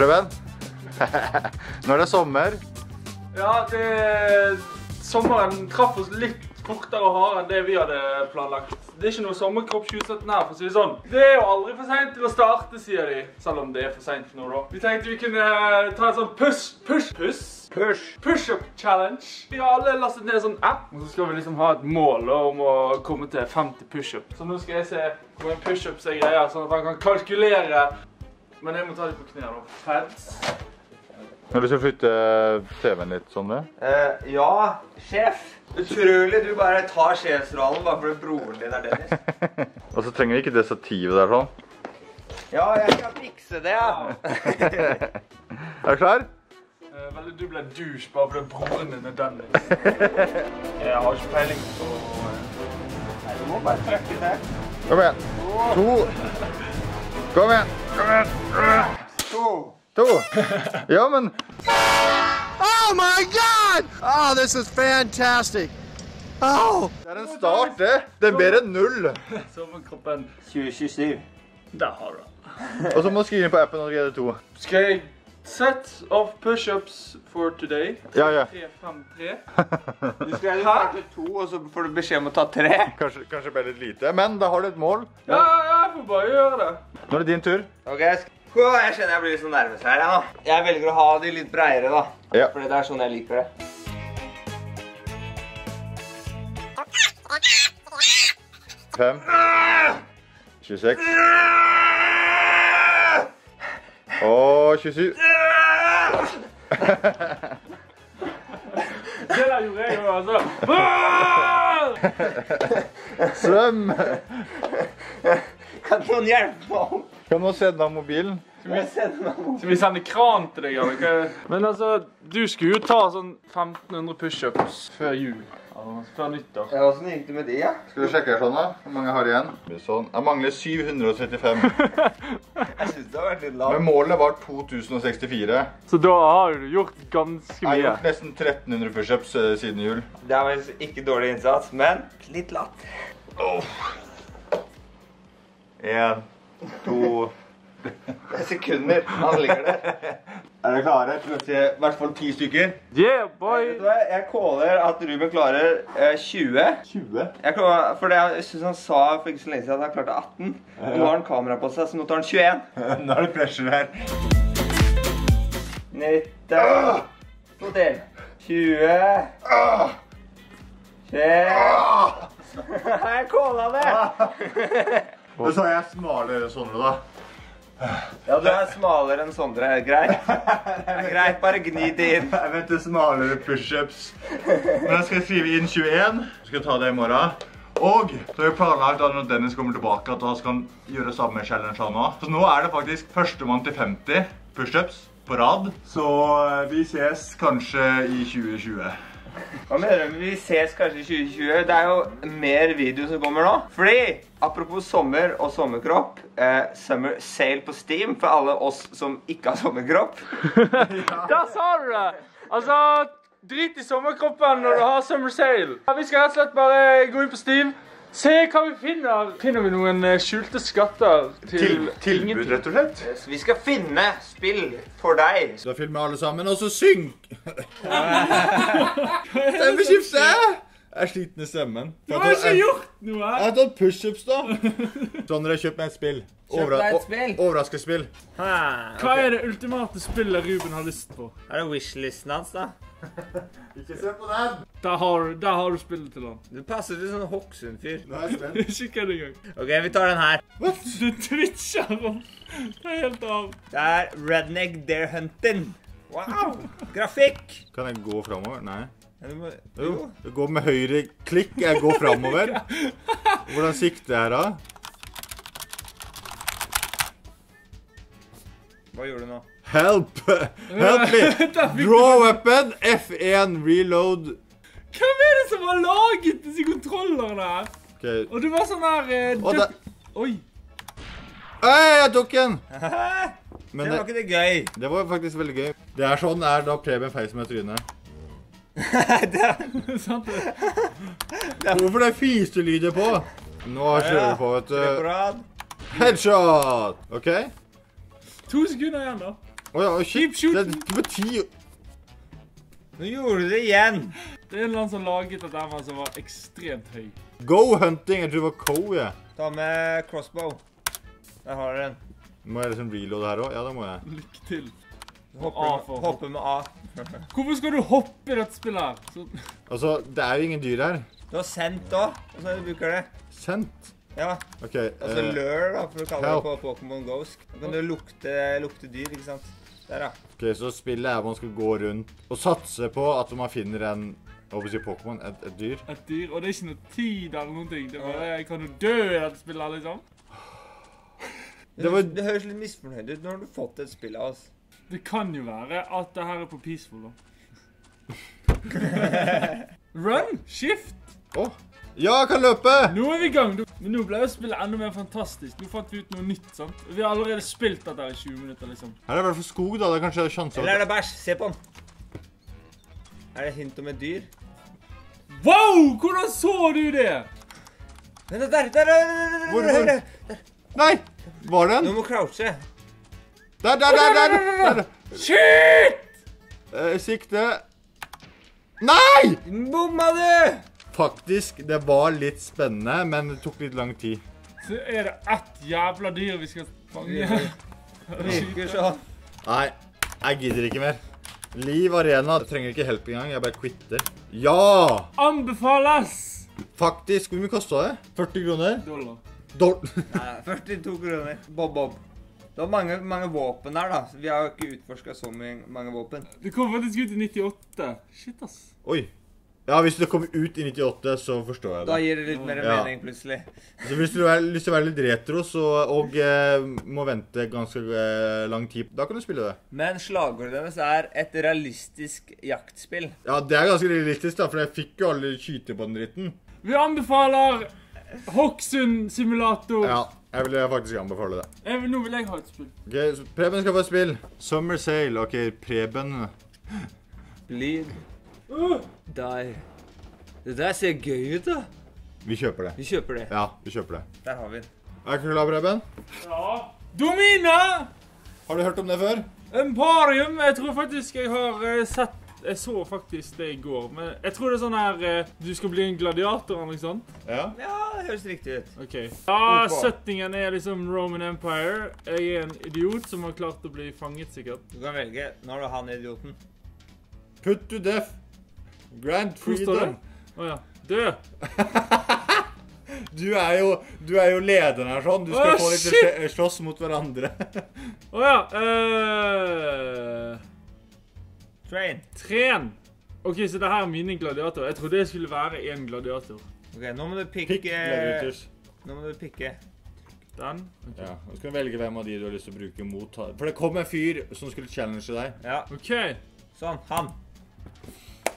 Preben? Nå er det sommer. Ja, det Sommeren traff oss litt fortere og hardere enn det vi hadde planlagt. Det er ikke noe sommerkropp 2017 her, for å si det sånn. Det er jo aldri for seint til å starte, sier de. Selv om det er for seint nå, da. Vi tenkte vi kunne ta en sånn push, push, push. Push. Push-up challenge. Vi har alle lastet ned en sånn app, og så skal vi liksom ha et mål da, om å komme til 50 push-up. Så nå skal jeg se hvor mange push-ups jeg greier, sånn at han kan kalkulere. Men jeg må ta dem på kne, da. Pads. Har du lyst til å flytte TV-en litt, sånn, det? Eh, ja, sjef. Utrolig du bare tar sjefsrollen bare fordi broren din er Dennis. Og så trenger vi ikke det stativet der sånn. Ja, jeg skal fikse det, ja. Er du klar? Eh, Veldig du ble douche bare fordi broren din er Dennis. Jeg har ikke peiling på Nei, du må bare trekke det. Kom igjen. To. Kom igjen. To. To. Ja, men Oh my God! Oh, this is fantastic. Oh, det er en start, det. Det er bedre enn null. sommerkroppen. 2027. Der har du den. Og så må du skrive inn på appen gjøre to. Skal jeg set of push-ups for today? Ja, ja. 3, 5, 3. Du skal starte to, og så får du beskjed om å ta tre. Kanskje, kanskje bare litt lite, men da har du et mål. Ja, Ja, ja, jeg får bare gjøre det. Nå er det din tur. Ok, jeg skal... Åh, Jeg kjenner jeg blir litt sånn nervøs her, jeg nå. Jeg velger å ha de litt breiere, da. Ja. Fordi det er sånn jeg liker det. Fem. 26. Og 27. Det der gjorde jeg jo, altså. Svøm. Kan noen hjelpe meg? Kan du sende av mobilen? Skal vi sende? Skal vi sende kran til deg, eller hva? Men altså, du skulle jo ta sånn 1500 pushups før jul. Altså, før nyttår. Ja, Åssen gikk det med de, ja? Skal du sjekke her sånn da? Hvor mange jeg har igjen? Sånn. Jeg mangler 735. Jeg syns det har vært litt Men målet var 2064. Så da har du gjort ganske mye? Jeg har gjort nesten 1300 pushups eh, siden jul. Det er vel ikke dårlig innsats, men litt lavt. En, to Det er Sekunder. Han ligger der. Er dere klare til å se i hvert fall ti stykker? Yeah, boy! Jeg caller at Ruben klarer eh, 20. 20? Jeg klarer, for det, jeg synes han sa for ikke så lenge siden at han klarte 18. Og nå har han kamera på seg, så nå tar han 21. Nå er det pressure her. 19 To til. 20 21 Jeg calla det! Og så er jeg smalere Sondre, da. Ja, du er smalere enn Sondre. Greit? Greit, bare gni det inn. Jeg vet venter smalere pushups. Men jeg skal skrive inn 21. Jeg skal ta det i morgen. Og så har vi planlagt at når Dennis kommer tilbake, at han skal gjøre samme challenge han også. Så nå er det faktisk førstemann til 50 pushups på rad. Så eh, vi ses kanskje i 2020. Hva mener du? Vi ses kanskje i 2020. Det er jo mer video som kommer nå. Fordi, apropos sommer og sommerkropp, eh, Summer Sale på Steam for alle oss som ikke har sommerkropp. Der sa du det! Altså, drit i sommerkroppen når du har summer sale. Vi skal rett og slett bare gå inn på Steam, se hva vi finner. Finner vi noen eh, skjulte skatter til, Til, tilbud, ingenting? rett og slett. Vi skal finne spill for deg. Da filmer alle sammen, og så syng! Stemmeskifte! Jeg er sliten i stemmen. Du har ikke gjort noe! Jeg har tatt pushups, da. Sondre, kjøp meg et spill. Deg et spill. Overraskespill. Hva er det ultimate spillet Ruben har lyst på? Er det wishlisten hans, da? Ikke se på den! Der har, der har du spillet til han. Du passer til sånn Hokksund-fyr. Ikke kødd engang. Ok, vi tar den her. Du twitcher om Det er helt av. Det er Redneck Dare Hunting. Wow! Grafikk. Kan jeg gå framover? Nei. Du må- Jo. Jeg går med høyre klikk. Jeg går framover. Hvordan sikter jeg da? Hva gjør du nå? Help! Help me! Draw weapon, F1, reload. Hvem er det som har laget disse kontrollerne her? Ok. Og du var sånn her uh, der. Oi. Øy, jeg tok en! Men Det var ikke det gøy. det var faktisk veldig gøy. Det er sånn er da Preben feiser med trynet. Sant det? Hvorfor det er fiselyder på? Nå kjører vi på, vet du. Headshot! OK? To sekunder igjen, da. Å ja, shit. Keep shooting. Det er på ti Nå gjorde du det igjen! Det er en eller annen som laget et MR som var ekstremt høy. Go hunting. Jeg tror det var Co, jeg. Ta med crossbow. Der har du den. Må jeg liksom reloade her òg? Ja, det må jeg. Lykke til. Hoppe, A med- for hoppe med A. Hvorfor skal du hoppe i dette spillet her? Så, Altså, det er jo ingen dyr her. Du har sendt òg. Og så bruker det. Sendt. Ja. OK. Altså uh, lure, da, for å kalle help. det på Pokémon Ghost. Da kan du lukte, lukte dyr, ikke sant? Der, ja. ok, Så spillet er at man skal gå rundt og satse på at man finner en håper si Pokémon, et, et dyr. et dyr, og det er ikke noe tid eller noen ting. Det er bare, jeg kan jo dø i dette spillet, liksom. Det, var- det høres litt misfornøyd ut Nå har du fått et spill av oss. Det kan jo være at det her er på peaceful, da. Run! Shift! Oh. Ja, jeg kan løpe! Nå er vi i gang. Men nå ble jo spillet enda mer fantastisk. Nå fant vi ut noe nytt, sant? Vi har allerede spilt dette i 20 minutter, liksom. Her er det i hvert fall skog, da. Det er kanskje sjanse Eller er det bæsj? Se på den. Er det hint om et dyr? Wow! Hvordan så du det? Der, der, der, der, der, der, der, hvor? hvor? Nei! Var det Du en? må crouche. Der, der, der! der, der. Skyt! Uh, sikte. Nei! Bomma du! Faktisk, det var litt spennende, men det tok litt lang tid. Så er det ett jævla dyr vi skal fange. Virker sånn. Nei, jeg gidder ikke mer. Liv Arena trenger ikke help engang. Jeg bare quitter. Ja! Anbefales! Faktisk. Hvor mye kosta det? 40 kroner? Dollar. Dol Nei, 42 kroner. Bob, Bob. Det var mange, mange våpen der, da. Vi har jo ikke utforska så mye- mange våpen. Det kom faktisk ut i 98. Shit, ass. Oi. Ja, hvis det kommer ut i 98, så forstår jeg det. Da gir det litt mer Ja. mening, plutselig. Så hvis du har lyst til å være litt retro så, og eh, må vente ganske eh, lang tid, da kan du spille det. Men slagordet deres er et realistisk jaktspill. Ja, det er ganske realistisk, da, for jeg fikk jo alle skyte på den dritten. Vi anbefaler Hokksund simulator. Ja, jeg vil faktisk anbefale det. Jeg vil, nå vil jeg ha et spill. Ok, så Preben skal få et spill. Summer Sail. Ok, Preben. Bleed, Uh, die. Det der ser gøy ut, da. Vi kjøper det. Vi kjøper det. Ja, vi kjøper det. Der har vi den. Er du klar, Preben? ja. Domina! Har du hørt om det før? Emparium. Jeg tror faktisk jeg har eh, sett Jeg så faktisk det i går. Men jeg tror det er sånn her eh, Du skal bli en gladiator eller noe sånt. Ja. Ja, det høres riktig ut. Ok. Ja, settingen er liksom Roman Empire. Jeg er en idiot som har klart å bli fanget, sikkert. Du kan velge. Nå er du han idioten. Put to death. Det? freedom. Å ja. Død. Du er jo, du er jo lederen her sånn. Du skal oh, få litt slåss mot hverandre. Å ja. eh, Train. Tren. OK, så det her er mine gladiatorer. Jeg trodde jeg skulle være én gladiator. Ok, nå må du pikke gladiators. Nå må du pikke. Den. Ja, og så kan du velge hvem av de du har lyst til å bruke mot. For det kom en fyr som skulle challenge deg. Ja, OK. sånn. Han.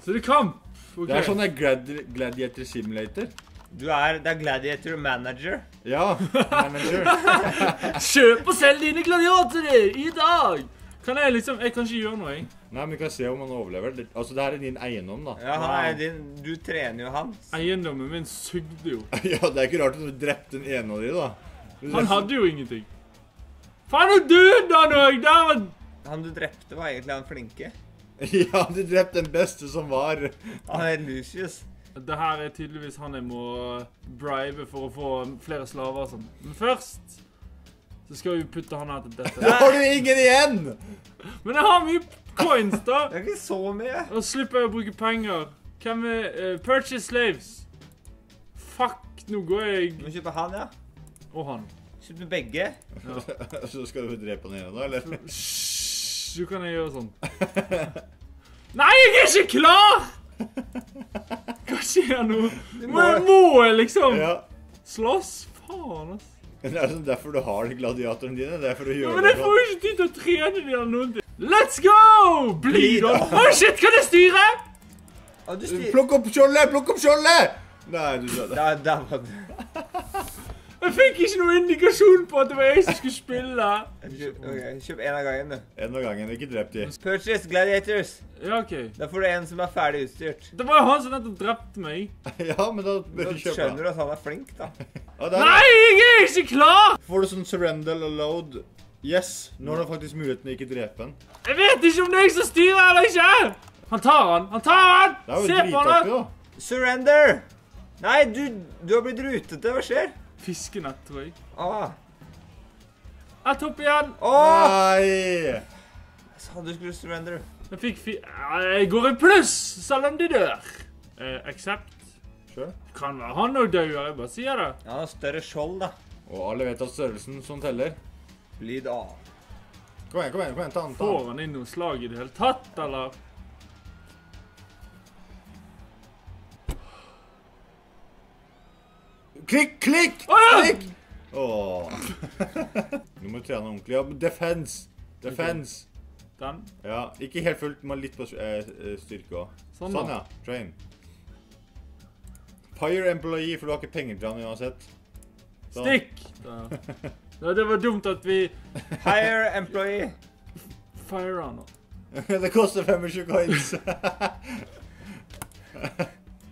Så det er kamp. Okay. Det er sånn glad Gladiator Simulator. Du er Det er gladiator manager. Ja, manager. Kjøp og selg dine gladiatorer i dag! Kan jeg liksom Jeg kan ikke gjøre noe, jeg. Nei, men vi kan se om han overlever. Det- Altså, det her er din eiendom, da. Ja, han er din Du trener jo han. Eiendommen min sugde jo. Ja, det er ikke rart at du drepte den ene av de, da. Du Han hadde jo ingenting. Faen, nå døde han òg! Der var Han du drepte, var egentlig han flinke. Ja, du drepte den beste som var. Han er Lucius. Det her er tydeligvis han jeg må bribe for å få flere slaver og sånn. Men først så skal vi putte han her til Da dette. har du ingen igjen! Men jeg har mye coins, da! Det er ikke så mye. Da slipper jeg å bruke penger. Hvem er uh, Purchase slaves. Fuck, nå går jeg Du må kjøpe han, ja. Og han. Kjøp med begge. Ja. Så skal du drepe han igjen da, eller? Hysj, så kan jeg gjøre sånn. Nei, jeg er ikke klar! Hva skjer nå? Må, må jeg liksom Ja. slåss? Faen, ass. Det er sånn derfor du har de gladiatorene dine. Det er for å Ja, gjøre men jeg får jo ikke tid til å trene de eller noen ting. Let's go! Bli da! Å, shit, kan jeg styre? Ah, sånn. styr... Plukk opp skjoldet! Plukk opp skjoldet! Nei, du sa det. Der, der var du. Jeg fikk ikke noen indikasjon på at det var jeg som skulle spille. Kjøp, ok, kjøp en av gangen, du. En av gangen. Ikke drept de. Purchase gladiators. Ja, OK. Da får du en som er ferdig utstyrt. Det var jo han som nettopp drepte meg. Ja, men da bør Da du kjøpe. skjønner du at han er flink, da. Ja, der. Nei, jeg er ikke klar! Får du sånn surrender eller load. Yes. Nå har du faktisk muligheten til ikke drepe den. Jeg vet ikke om det er jeg som styrer eller ikke! Han tar han! Han tar han! Se på han! da! da. Surrender! Nei, du, du har blitt rutete. Hva skjer? Fiskenett, tror jeg. Ah. Ett hopp igjen. Åh! Nei! Jeg sa du skulle surrender. Jeg fikk fi... Jeg går i pluss, selv om de dør. Eh, accept. Sure. Kan være han òg dør, jeg bare sier det. Ja, større skjold, da. Og alle vet at størrelsen som teller. Lyd av. Kom igjen, kom igjen. kom igjen, ta han, ta Får han inn noe slag i det hele tatt, eller? Klikk, klikk! Klikk! Åh. Nå må du trene ordentlig. Ja, defense. Defense. Den. Ja, ikke helt fullt, men litt på eh, eh, styrke også. Sånn, Sånn, ja. Train. Fire employee, for du har ikke penger til han uansett. Sånn. Stikk! Da. Ja, det var dumt at vi Hire employee. fire han nå. det koster 25 coins. okay.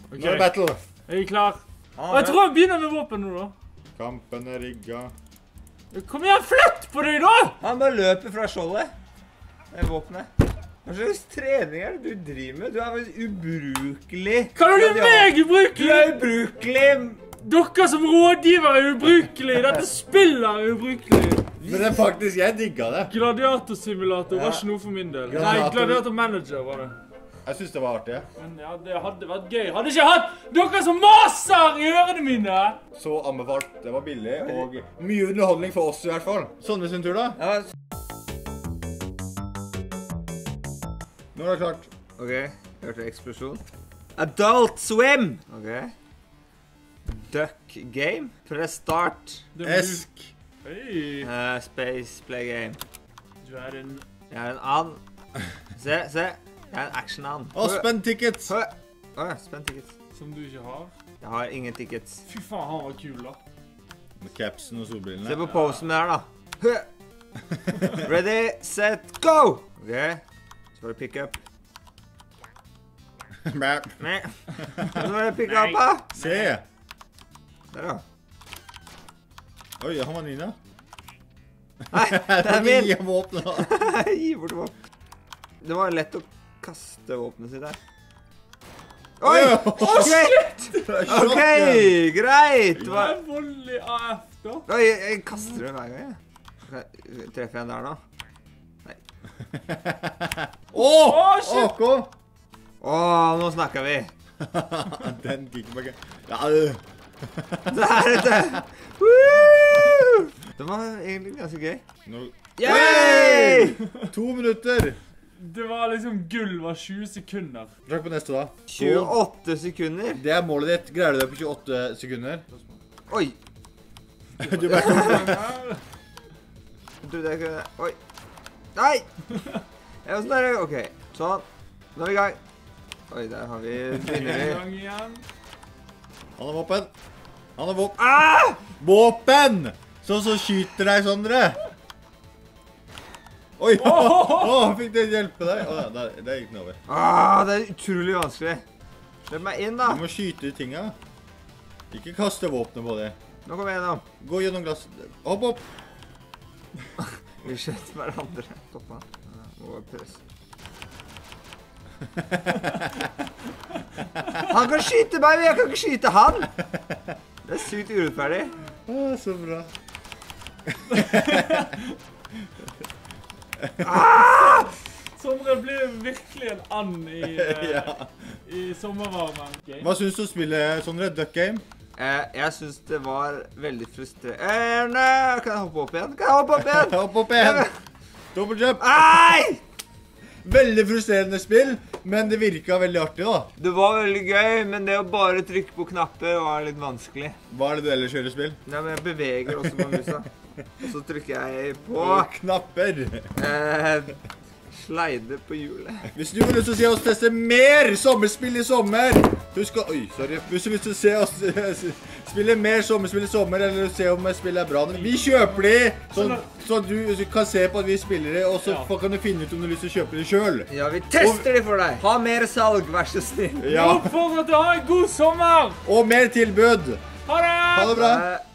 Nå er det battle. Er vi klar. Ah, jeg tror han begynner med våpen nå, da. Kampen er rigga. Kom igjen, flytt på deg, da! Han bare løper fra skjoldet. Det er våpenet. Hva slags trening er det du driver med? Du er vel ubrukelig. Kaller du meg ubrukelig? Du er ubrukelig? Dere som rådgiver er ubrukelig. Dette spillet er ubrukelig. Men det er faktisk, jeg digga det. Gladiatorsimulator var ikke noe for min del. Nei, Gladiator- gladiator manager var det. Jeg syns det var artig. Men ja, det hadde vært gøy. Hadde ikke hatt dere som maser i ørene mine! Så anbefalt. Det var billig og mye underholdning for oss i hvert fall. Sondre sin tur, da. Ja, Nå er det klart. OK. Hørte eksplosjon. Adult Swim. OK. Duck game. Press start. Esk. Eh, space play game. du er en Jeg er en and. Se, se. Jeg er en action-and. Og spenn tickets. Hø. Å ja, spenn tickets. som du ikke har. Jeg har ingen tickets. Fy faen, han var kul, da. Med capsen og Se på posen der, da. Hø. Ready, set, go! OK. Så får du pick up. Mæ. Så var det pick up, da. Se. Der, ja. Oi, han var Nina. Nei, det er min. Gi ham våpenet, da. Gi bort våpen. Det var lett å kaste våpenet sitt her. Oi! Å, shit! OK, greit. Hva? er voldelig AF, da. Oi, jeg kaster det hver gang, jeg. Treffer jeg en der nå? Å, Å, shit! AK! Å, nå snakker vi. Den kickbacken. Ja, du. Der vet Woo! Det var egentlig ganske gøy. Nå, Yay! to minutter. Det var liksom gull var 20 sekunder. Trakk på neste, da. 28 sekunder. Det er målet ditt. Greier du det på 28 sekunder? Oi. Du bare Jeg trodde jeg kunne Oi. Nei! Jeg Åssen er det? OK. Sånn. Nå er vi i gang. Oi, der har vi begynner vi. gang igjen. Han har våpen. Han har våpen. Ah! Våpen! Sånn som skyter deg, Sondre. Oi! Å, fikk det hjelpe deg? Å, ja, der, der gikk den over. Ah, det er utrolig vanskelig. Slipp meg inn, da. Du må skyte de tinga. Ikke kaste våpenet på det. Nå kommer jeg gjennom. Gå gjennom glasset. Hopp opp. Vi skjøt hverandre. Stopp meg. Må bare. Han kan skyte meg, men jeg kan ikke skyte han! Det er sykt urettferdig. Å, så bra. Sondre blir virkelig en and i, eh, Ja. i sommervarmen. Okay. Hva syns du om spille Sondre? Duck Game? Eh, jeg syns det var veldig frustrerende Kan jeg hoppe opp igjen? Kan jeg hoppe opp igjen? hoppe opp igjen. Double jump. Nei! Veldig frustrerende spill, men det virka veldig artig, da. Det var veldig gøy, men det å bare trykke på knapper var litt vanskelig. Hva er det du ellers gjør i spill? Nei, men jeg beveger også med musa. Og så trykker jeg på Knapper. eh, sleide på hjulet. Hvis du har lyst til å se oss teste mer sommerspill i sommer Husk å Oi, sorry. Hvis du har lyst til å se oss eh, spille mer sommerspill i sommer, eller se om spillet er bra Vi kjøper de, sånn så du kan se på at vi spiller de, og så Ja. kan du finne ut om du har lyst til å kjøpe de sjøl. Ja, vi tester de for deg. Ha mer salg, vær så snill. Ja. oppfordrer til å ha en god sommer! Og mer tilbud. Ha det! Ha det bra. Eh,